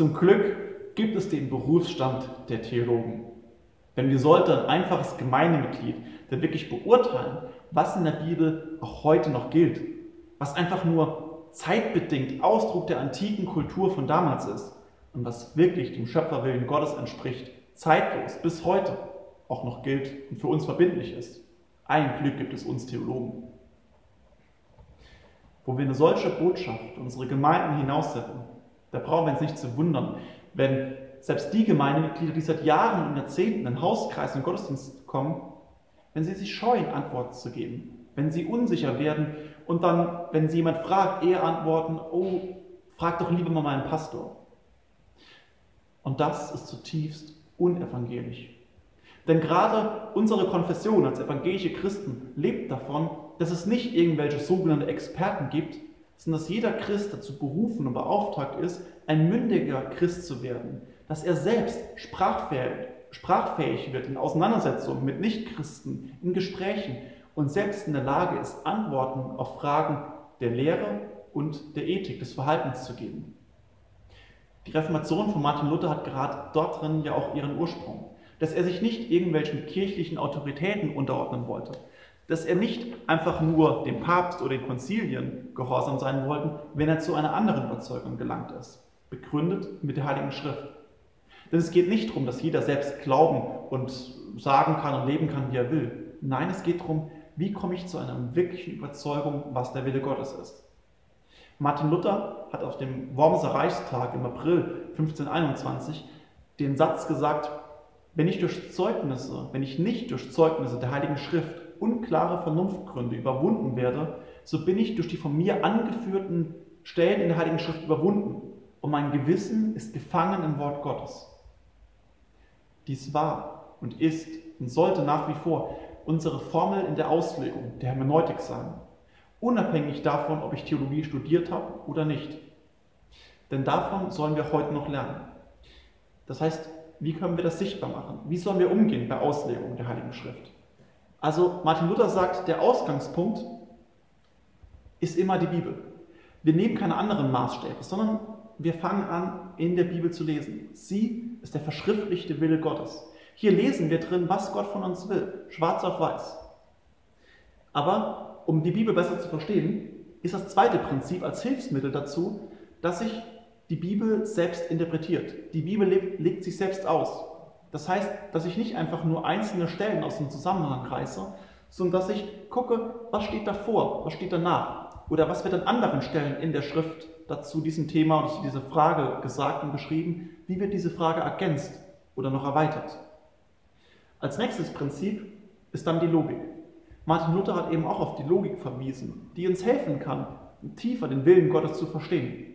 Zum Glück gibt es den Berufsstand der Theologen. Denn wir sollten ein einfaches Gemeindemitglied, der wirklich beurteilen, was in der Bibel auch heute noch gilt, was einfach nur zeitbedingt Ausdruck der antiken Kultur von damals ist und was wirklich dem Schöpferwillen Gottes entspricht, zeitlos bis heute auch noch gilt und für uns verbindlich ist. Ein Glück gibt es uns Theologen. Wo wir eine solche Botschaft unsere Gemeinden hinaussenden, da brauchen wir uns nicht zu wundern, wenn selbst die Gemeindemitglieder, die seit Jahren und Jahrzehnten in Hauskreisen und Gottesdienst kommen, wenn sie sich scheuen, Antworten zu geben, wenn sie unsicher werden und dann, wenn sie jemand fragt, eher antworten, oh, frag doch lieber mal meinen Pastor. Und das ist zutiefst unevangelisch. Denn gerade unsere Konfession als evangelische Christen lebt davon, dass es nicht irgendwelche sogenannte Experten gibt, sondern dass jeder Christ dazu berufen und beauftragt ist, ein mündiger Christ zu werden, dass er selbst sprachfähig, sprachfähig wird in Auseinandersetzungen mit Nichtchristen, in Gesprächen und selbst in der Lage ist, Antworten auf Fragen der Lehre und der Ethik, des Verhaltens zu geben. Die Reformation von Martin Luther hat gerade dort drin ja auch ihren Ursprung, dass er sich nicht irgendwelchen kirchlichen Autoritäten unterordnen wollte, dass er nicht einfach nur dem Papst oder den Konzilien gehorsam sein wollte, wenn er zu einer anderen Überzeugung gelangt ist, begründet mit der Heiligen Schrift. Denn es geht nicht darum, dass jeder selbst glauben und sagen kann und leben kann, wie er will. Nein, es geht darum, wie komme ich zu einer wirklichen Überzeugung, was der Wille Gottes ist. Martin Luther hat auf dem Wormser Reichstag im April 1521 den Satz gesagt, wenn ich durch Zeugnisse, wenn ich nicht durch Zeugnisse der Heiligen Schrift unklare Vernunftgründe überwunden werde, so bin ich durch die von mir angeführten Stellen in der Heiligen Schrift überwunden und mein Gewissen ist gefangen im Wort Gottes dies war und ist und sollte nach wie vor unsere Formel in der Auslegung der Hermeneutik sein, unabhängig davon, ob ich Theologie studiert habe oder nicht. Denn davon sollen wir heute noch lernen. Das heißt, wie können wir das sichtbar machen? Wie sollen wir umgehen bei Auslegung der Heiligen Schrift? Also Martin Luther sagt, der Ausgangspunkt ist immer die Bibel. Wir nehmen keine anderen Maßstäbe, sondern wir fangen an, in der Bibel zu lesen. Sie ist der verschriftlichte Wille Gottes. Hier lesen wir drin, was Gott von uns will, schwarz auf weiß. Aber um die Bibel besser zu verstehen, ist das zweite Prinzip als Hilfsmittel dazu, dass sich die Bibel selbst interpretiert. Die Bibel legt sich selbst aus. Das heißt, dass ich nicht einfach nur einzelne Stellen aus dem Zusammenhang reiße, sondern dass ich gucke, was steht davor, was steht danach oder was wird an anderen Stellen in der Schrift dazu diesem Thema und zu dieser Frage gesagt und beschrieben, wie wird diese Frage ergänzt oder noch erweitert. Als nächstes Prinzip ist dann die Logik. Martin Luther hat eben auch auf die Logik verwiesen, die uns helfen kann, tiefer den Willen Gottes zu verstehen.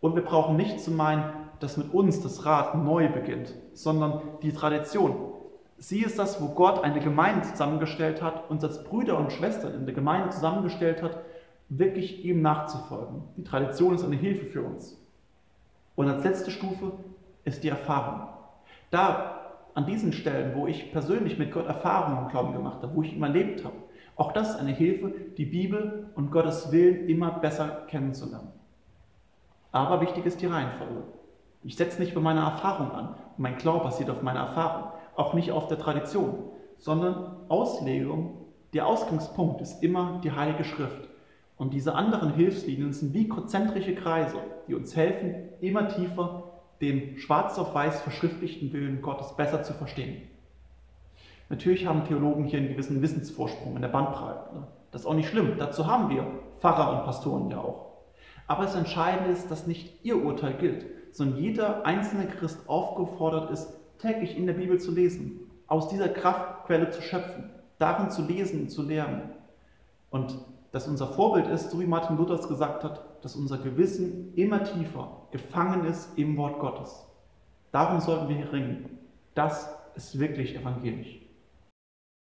Und wir brauchen nicht zu meinen, dass mit uns das Rad neu beginnt, sondern die Tradition. Sie ist das, wo Gott eine Gemeinde zusammengestellt hat, uns als Brüder und Schwestern in der Gemeinde zusammengestellt hat, wirklich ihm nachzufolgen. Die Tradition ist eine Hilfe für uns. Und als letzte Stufe ist die Erfahrung. Da, an diesen Stellen, wo ich persönlich mit Gott Erfahrungen im Glauben gemacht habe, wo ich ihn erlebt habe, auch das ist eine Hilfe, die Bibel und Gottes Willen immer besser kennenzulernen. Aber wichtig ist die Reihenfolge. Ich setze nicht bei meiner Erfahrung an. Mein Glaube basiert auf meiner Erfahrung, auch nicht auf der Tradition, sondern Auslegung, der Ausgangspunkt ist immer die Heilige Schrift. Und diese anderen Hilfslinien sind wie konzentrische Kreise, die uns helfen, immer tiefer den schwarz auf weiß verschriftlichten Willen Gottes besser zu verstehen. Natürlich haben Theologen hier einen gewissen Wissensvorsprung in der Bandbreite. Ne? Das ist auch nicht schlimm, dazu haben wir Pfarrer und Pastoren ja auch. Aber das Entscheidende ist, dass nicht ihr Urteil gilt, sondern jeder einzelne Christ aufgefordert ist, täglich in der Bibel zu lesen, aus dieser Kraftquelle zu schöpfen, darin zu lesen zu lernen. Und dass unser Vorbild ist, so wie Martin Luther es gesagt hat, dass unser Gewissen immer tiefer gefangen ist im Wort Gottes. Darum sollten wir hier ringen. Das ist wirklich evangelisch.